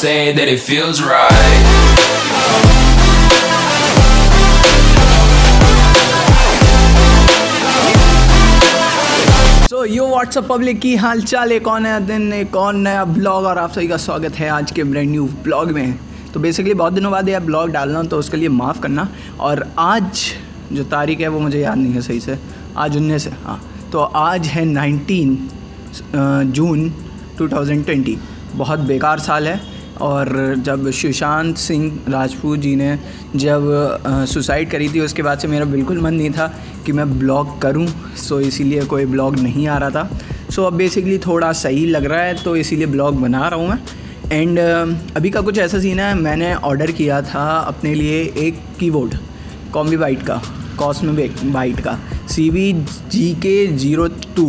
say that it feels right. So yo WhatsApp public की हाल चाल एक और नया दिन, एक और नया ब्लॉग और आप सभी का स्वागत है आज के ब्रांड न्यू ब्लॉग में। तो बेसिकली बहुत दिनों बाद यह ब्लॉग डाल रहा हूँ तो उसके लिए माफ़ करना। और आज जो तारीख है, वो मुझे याद नहीं है सही से। आज उन्नीस है हाँ। तो आज है नाइनटीन जून 2020 बहुत बेकार साल है। और जब सुशांत सिंह राजपूत जी ने जब सुसाइड करी थी, उसके बाद से मेरा बिल्कुल मन नहीं था कि मैं ब्लॉग करूँ सो इसीलिए कोई ब्लॉग नहीं आ रहा था। सो अब बेसिकली थोड़ा सही लग रहा है तो इसीलिए ब्लॉग बना रहा हूँ मैं। एंड अभी का कुछ ऐसा सीन है, मैंने ऑर्डर किया था अपने लिए एक कीबोर्ड कॉम्बी बाइट का कॉस्मेबिक बाइट का C V G K zero two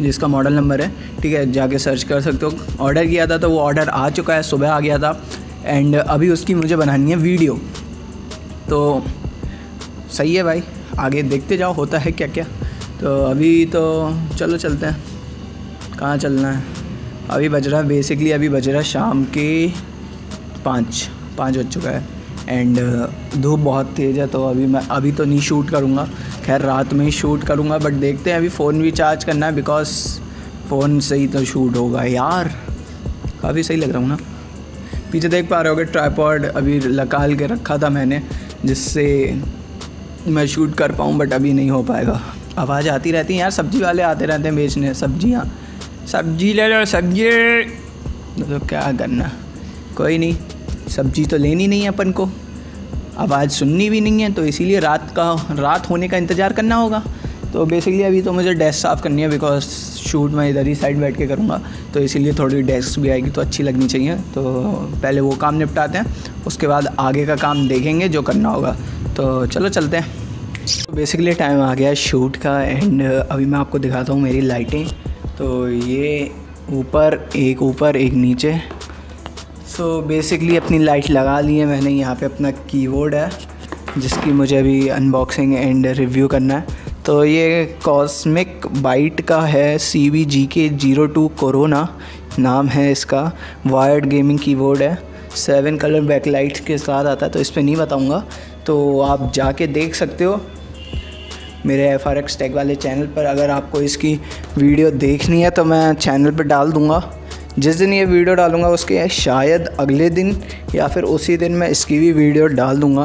जिसका मॉडल नंबर है, ठीक है, जाके सर्च कर सकते हो। ऑर्डर किया था तो वो ऑर्डर आ चुका है, सुबह आ गया था। एंड अभी उसकी मुझे बनानी है वीडियो तो सही है भाई, आगे देखते जाओ, होता है क्या क्या तो अभी तो चलो चलते हैं। कहाँ चलना है? अभी बज रहा है बेसिकली अभी बज रहा है शाम के पाँच पाँच बज चुका है। एंड धूप बहुत तेज़ है तो अभी मैं, अभी तो नहीं शूट करूँगा। खैर, रात में ही शूट करूँगा बट देखते हैं, अभी फ़ोन भी चार्ज करना है बिकॉज़ फ़ोन से ही तो शूट होगा यार। काफ़ी सही लग रहा हूँ ना। पीछे देख पा रहे होगे ट्राईपॉड अभी लकाल के रखा था मैंने, जिससे मैं शूट कर पाऊँ बट अभी नहीं हो पाएगा। आवाज़ आती रहती है यार, सब्ज़ी वाले आते रहते हैं बेचने, सब्ज़ियाँ। सब्ज़ी ले लो, सब्ज़ी। तो क्या करना? कोई नहीं। सब्ज़ी तो लेनी नहीं है अपन को। आवाज़ सुननी भी नहीं है तो इसीलिए रात का, रात होने का इंतज़ार करना होगा। तो बेसिकली अभी तो मुझे डेस्क साफ़ करनी है बिकॉज़ शूट मैं इधर ही साइड बैठ के करूँगा। तो इसीलिए थोड़ी डेस्क भी आएगी तो अच्छी लगनी चाहिए। तो पहले वो काम निपटाते हैं, उसके बाद आगे का काम देखेंगे जो करना होगा। तो चलो चलते हैं। तो बेसिकली टाइम आ गया शूट का एंड अभी मैं आपको दिखाता हूँ मेरी लाइटें तो ये ऊपर, एक ऊपर, एक नीचे। सो so, बेसिकली अपनी लाइट लगा ली है मैंने यहाँ पे अपना कीबोर्ड है जिसकी मुझे अभी अनबॉक्सिंग एंड रिव्यू करना है। तो ये कॉस्मिक बाइट का है सी V G K zero to corona नाम है इसका। वायर्ड गेमिंग कीबोर्ड है सेवन कलर बैकलाइट के साथ आता है तो इस पर नहीं बताऊँगा। तो आप जाके देख सकते हो मेरे एफ़ आर एक्स टेक वाले चैनल पर। अगर आपको इसकी वीडियो देखनी है तो मैं चैनल पर डाल दूँगा। जिस दिन ये वीडियो डालूँगा उसके शायद अगले दिन या फिर उसी दिन मैं इसकी भी वीडियो डाल दूँगा,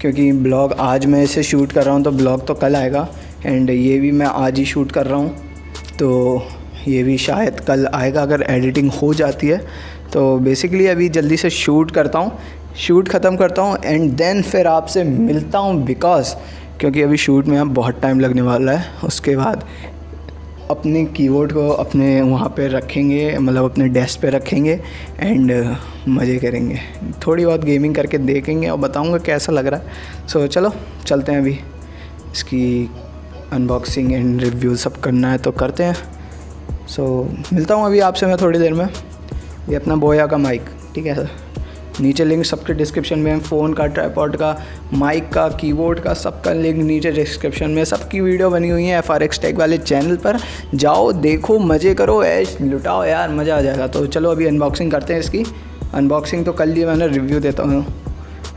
क्योंकि ब्लॉग आज मैं इसे शूट कर रहा हूँ तो ब्लॉग तो कल आएगा एंड ये भी मैं आज ही शूट कर रहा हूँ तो ये भी शायद कल आएगा, अगर एडिटिंग हो जाती है तो बेसिकली अभी जल्दी से शूट करता हूँ, शूट ख़त्म करता हूँ एंड देन फिर आपसे मिलता हूँ बिकॉज़ क्योंकि अभी शूट में अब बहुत टाइम लगने वाला है, उसके बाद अपने कीबोर्ड को अपने वहाँ पे रखेंगे मतलब अपने डेस्क पे रखेंगे एंड मज़े करेंगे। थोड़ी बहुत गेमिंग करके देखेंगे और बताऊँगा कैसा लग रहा है। सो so, चलो चलते हैं अभी। इसकी अनबॉक्सिंग एंड रिव्यू सब करना है तो करते हैं। सो so, मिलता हूँ अभी आपसे मैं थोड़ी देर में। ये अपना बोया का माइक ठीक है? सर नीचे लिंक सबके डिस्क्रिप्शन में फ़ोन का ट्राईपॉड का माइक का कीबोर्ड का सबका लिंक नीचे डिस्क्रिप्शन में सबकी वीडियो बनी हुई है एफ़ आर एक्स टेक वाले चैनल पर। जाओ देखो मज़े करो ऐश लुटाओ यार मज़ा आ जाएगा। तो चलो अभी अनबॉक्सिंग करते हैं इसकी। अनबॉक्सिंग तो कल ही मैंने रिव्यू देता हूँ।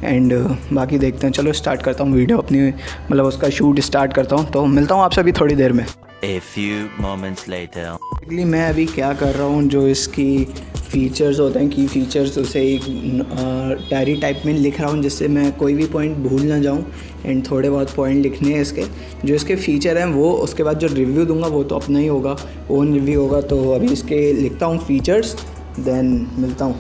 एंड बाकी देखते हैं। चलो स्टार्ट करता हूँ वीडियो अपनी। मतलब उसका शूट स्टार्ट करता हूँ। तो मिलता हूँ आपसे अभी थोड़ी देर में। A few moments later. मैं अभी क्या कर रहा हूँ जो इसकी फ़ीचर्स होते हैं की फ़ीचर्स उसे एक डायरी टाइप में लिख रहा हूँ, जिससे मैं कोई भी पॉइंट भूल ना जाऊँ एंड थोड़े बहुत पॉइंट लिखने हैं इसके। जो इसके फ़ीचर हैं, वो उसके बाद जो रिव्यू दूँगा, वो तो अपना ही होगा ओन रिव्यू होगा तो अभी इसके लिखता हूँ फ़ीचर्स देन मिलता हूँ।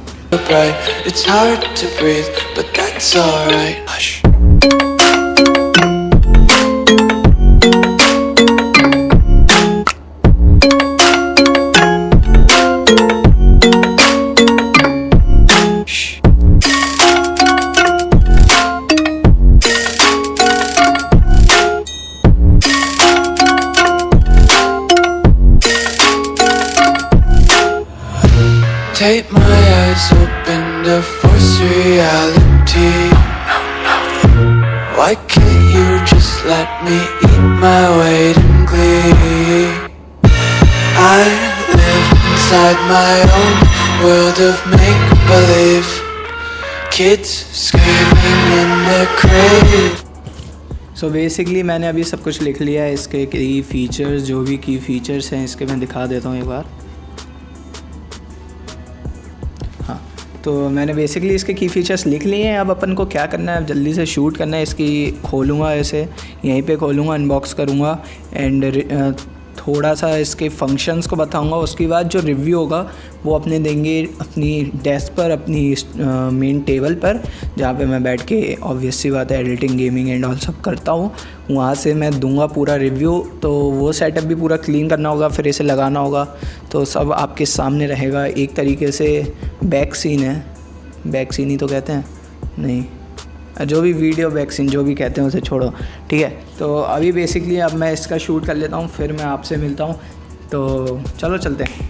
Open to force reality. Why can't you just let me eat my weight in glee? I live inside my own world of make believe. Kids screaming in their crib. So so basically मैंने अभी सब कुछ लिख लिया है इसके की features जो भी की फ़ीचर्स हैं इसके मैं दिखा देता हूँ एक बार तो मैंने बेसिकली इसके की फ़ीचर्स लिख लिए हैं। अब अपन को क्या करना है? जल्दी से शूट करना है। इसकी खोलूँगा ऐसे, यहीं पे खोलूँगा अनबॉक्स करूँगा। एंड थोड़ा सा इसके फ़ंक्शंस को बताऊँगा, उसके बाद जो रिव्यू होगा, वो अपने देंगे अपनी डेस्क पर, अपनी मेन टेबल पर, जहाँ पे मैं बैठ के ऑब्वियसली बात है एडिटिंग गेमिंग एंड ऑल सब करता हूँ। वहाँ से मैं दूँगा पूरा रिव्यू तो वो सेटअप भी पूरा क्लीन करना होगा, फिर इसे लगाना होगा तो सब आपके सामने रहेगा। एक तरीके से बैक सीन है। बैक सीन ही तो कहते हैं। नहीं। जो भी वीडियो वैक्सीन जो भी कहते हैं उसे छोड़ो, ठीक है? तो अभी बेसिकली अब मैं इसका शूट कर लेता हूँ, फिर मैं आपसे मिलता हूँ। तो चलो चलते हैं।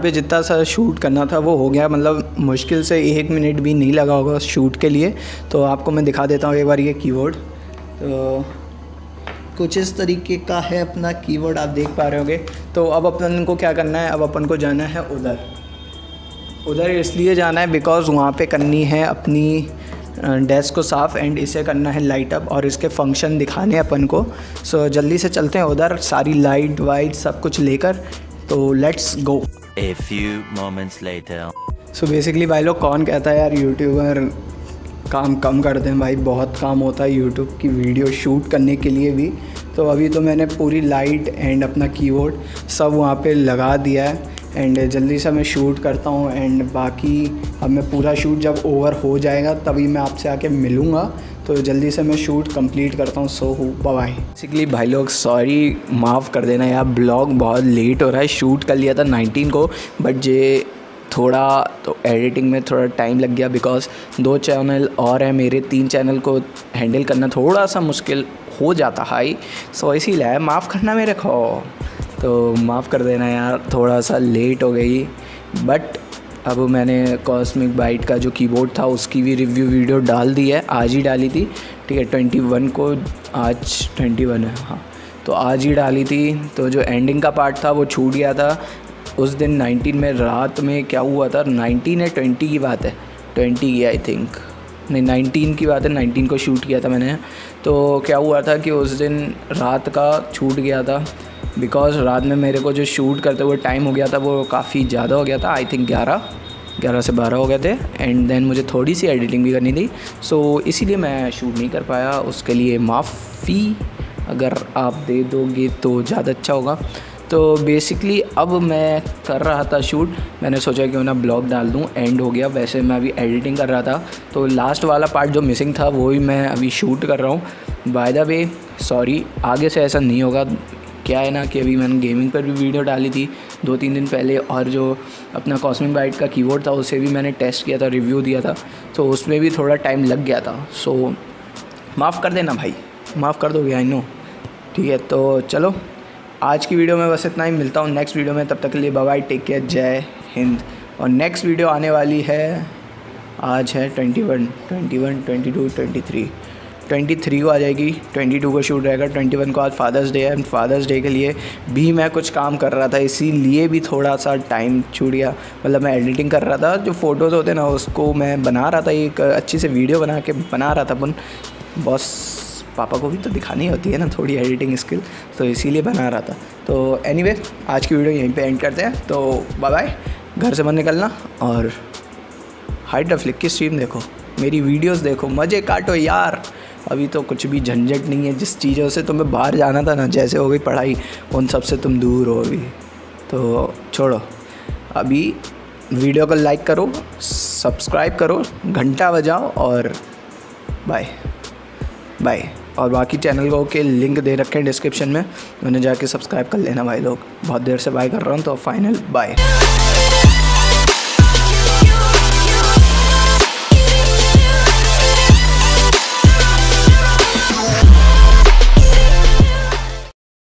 पे जितना सा शूट करना था वो हो गया। मतलब मुश्किल से एक मिनट भी नहीं लगा होगा शूट के लिए। तो आपको मैं दिखा देता हूँ एक बार ये कीबोर्ड तो कुछ इस तरीके का है अपना कीबोर्ड आप देख पा रहे होंगे। तो अब अपन को क्या करना है? अब अपन को जाना है उधर। उधर इसलिए जाना है बिकॉज़ वहाँ पे करनी है अपनी डेस्क को साफ़ एंड इसे करना है लाइट अप और इसके फ़ंक्शन दिखाने अपन को। सो so, जल्दी से चलते हैं उधर। सारी लाइट वाइट सब कुछ लेकर तो let's go A few moments later. So basically भाई लोग कौन कहता है यार यूट्यूबर काम कम कर दें भाई बहुत काम होता है यूट्यूब की वीडियो शूट करने के लिए भी। तो अभी तो मैंने पूरी लाइट एंड अपना कीबोर्ड सब वहाँ पे लगा दिया है। एंड जल्दी से मैं शूट करता हूँ एंड बाकी अब मैं पूरा शूट जब ओवर हो जाएगा तभी मैं आपसे आके मिलूँगा। तो जल्दी से मैं शूट कंप्लीट करता हूँ सो हूँ बाय बेसिकली भाई लोग सॉरी माफ़ कर देना यार ब्लॉग बहुत लेट हो रहा है शूट कर लिया था 19 को बट ये थोड़ा तो एडिटिंग में थोड़ा टाइम लग गया बिकॉज़ दो चैनल और हैं मेरे, तीन चैनल को हैंडल करना थोड़ा सा मुश्किल हो जाता है सो इसीलिए माफ़ करना मेरे खो तो माफ़ कर देना यार, थोड़ा सा लेट हो गई बट अब मैंने कॉस्मिक बाइट का जो कीबोर्ड था, उसकी भी रिव्यू वीडियो डाल दी है। आज ही डाली थी। ठीक है ट्वेंटी वन को आज ट्वेंटी वन है हाँ। तो आज ही डाली थी। तो जो एंडिंग का पार्ट था, वो छूट गया था। उस दिन 19 में रात में क्या हुआ था? 19 है 20 की बात है। 20 की आई थिंक नहीं 19 की बात है 19 को शूट किया था मैंने। तो क्या हुआ था कि उस दिन रात का छूट गया था। बिकॉज़ रात में मेरे को जो शूट करते हुए टाइम हो गया था वो काफ़ी ज़्यादा हो गया था आई थिंक ग्यारह ग्यारह से बारह हो गए थे। एंड देन मुझे थोड़ी सी एडिटिंग भी करनी थी। सो so, इसीलिए मैं शूट नहीं कर पाया उसके लिए माफ़ी अगर आप दे दोगे तो ज़्यादा अच्छा होगा। तो बेसिकली अब मैं कर रहा था शूट मैंने सोचा क्यों ना ब्लॉग डाल दूँ। एंड हो गया। वैसे मैं अभी एडिटिंग कर रहा था। तो लास्ट वाला पार्ट जो मिसिंग था, वो ही मैं अभी शूट कर रहा हूँ। बाय द वे सॉरी आगे से ऐसा नहीं होगा। क्या है ना कि अभी मैंने गेमिंग पर भी वीडियो डाली थी। दो तीन दिन पहले और जो अपना कॉस्मिक बाइट का कीबोर्ड था, उसे भी मैंने टेस्ट किया था रिव्यू दिया था। तो उसमें भी थोड़ा टाइम लग गया था। सो माफ़ कर देना भाई। माफ़ कर दोगे आई नो ठीक है तो चलो। आज की वीडियो में बस इतना ही। मिलता हूँ नेक्स्ट वीडियो में। तब तक के लिए बाय टेक केयर जय हिंद। और नेक्स्ट वीडियो आने वाली है, आज है twenty one twenty one twenty two twenty three twenty three को आ जाएगी। ट्वेंटी टू को शूट रहेगा। ट्वेंटी वन को आज फादर्स डे है। एंड फादर्स डे के लिए भी मैं कुछ काम कर रहा था। इसीलिए भी थोड़ा सा टाइम छूट गया। मतलब मैं एडिटिंग कर रहा था। जो फ़ोटोज़ होते ना, उसको मैं बना रहा था। एक अच्छी से वीडियो बना के बना रहा था। अपन, बॉस। पापा को भी तो दिखानी होती है ना थोड़ी एडिटिंग स्किल तो इसीलिए बना रहा था। तो एनीवे आज की वीडियो यहीं पे एंड करते हैं। तो बाय बाय घर से मत निकलना और हाइट फ्लिक की स्ट्रीम देखो। मेरी वीडियोस देखो, मज़े काटो यार। अभी तो कुछ भी झंझट नहीं है, जिस चीज़ों से तुम्हें बाहर जाना था ना, जैसे हो गई पढ़ाई, उन सबसे तुम दूर हो अभी। तो छोड़ो। अभी वीडियो को लाइक करो सब्सक्राइब करो, घंटा बजाओ और बाय बाय और बाकी चैनल को के लिंक दे रखे हैं डिस्क्रिप्शन में। उन्हें जाके सब्सक्राइब कर लेना भाई लोग। बहुत देर से बाय कर रहा हूँ तो फाइनल बाय